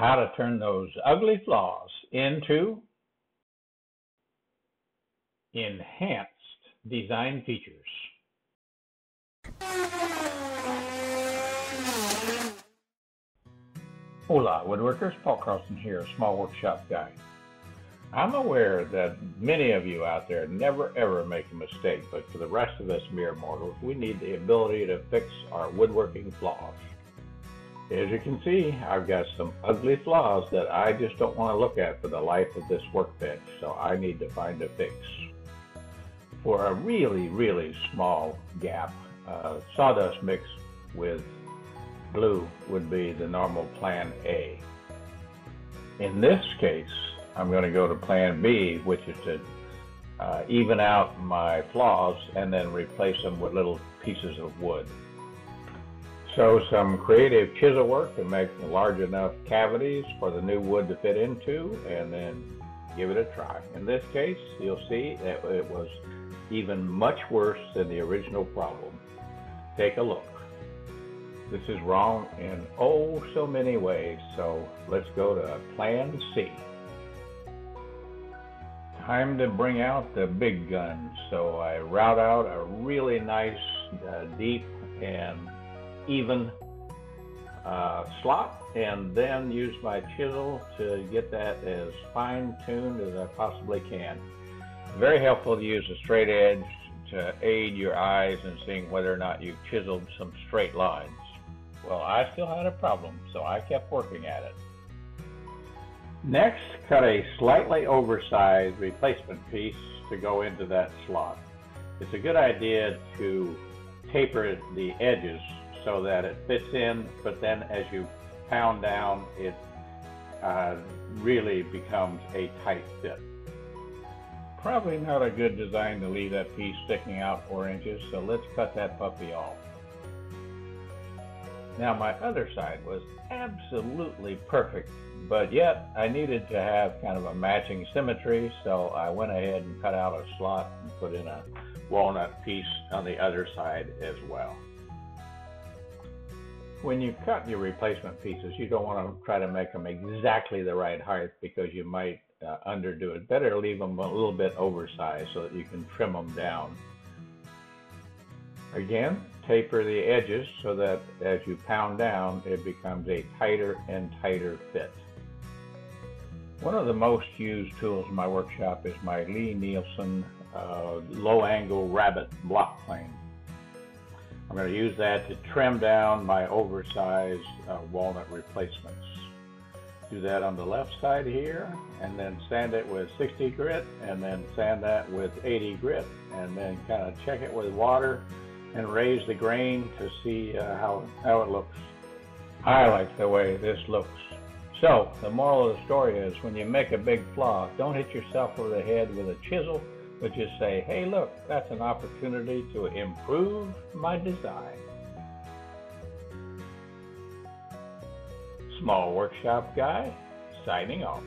how to turn those ugly flaws into enhanced design features. Hola, woodworkers. Paul Carlson here, small workshop guy. I'm aware that many of you out there never ever make a mistake, but for the rest of us mere mortals, we need the ability to fix our woodworking flaws. As you can see, I've got some ugly flaws that I just don't want to look at for the life of this workbench, so I need to find a fix. For a really, really small gap, uh, sawdust mix with glue would be the normal plan A. In this case, I'm going to go to plan B, which is to uh, even out my flaws and then replace them with little pieces of wood. So some creative chisel work to make large enough cavities for the new wood to fit into and then give it a try. In this case, you'll see that it was even much worse than the original problem. Take a look. This is wrong in oh so many ways, so let's go to plan C. Time to bring out the big guns. So I route out a really nice, uh, deep, and even uh, slot and then use my chisel to get that as fine tuned as I possibly can. Very helpful to use a straight edge to aid your eyes in seeing whether or not you've chiseled some straight lines. Well, I still had a problem, so I kept working at it. Next, cut a slightly oversized replacement piece to go into that slot. It's a good idea to taper the edges so that it fits in, but then as you pound down, it uh, really becomes a tight fit. Probably not a good design to leave that piece sticking out four inches, so let's cut that puppy off. Now my other side was absolutely perfect, but yet I needed to have kind of a matching symmetry, so I went ahead and cut out a slot and put in a walnut piece on the other side as well. When you cut your replacement pieces, you don't want to try to make them exactly the right height because you might uh, underdo it. Better leave them a little bit oversized so that you can trim them down. Again, taper the edges so that as you pound down, it becomes a tighter and tighter fit. One of the most used tools in my workshop is my Lie-Nielsen uh, low angle rabbet block plane. I'm going to use that to trim down my oversized uh, walnut replacements. Do that on the left side here and then sand it with 60 grit and then sand that with 80 grit and then kind of check it with water and raise the grain to see uh, how, how it looks. I like the way this looks. So, the moral of the story is when you make a big flaw, don't hit yourself over the head with a chisel but just say, hey, look, that's an opportunity to improve my design. Small Workshop Guy, signing off.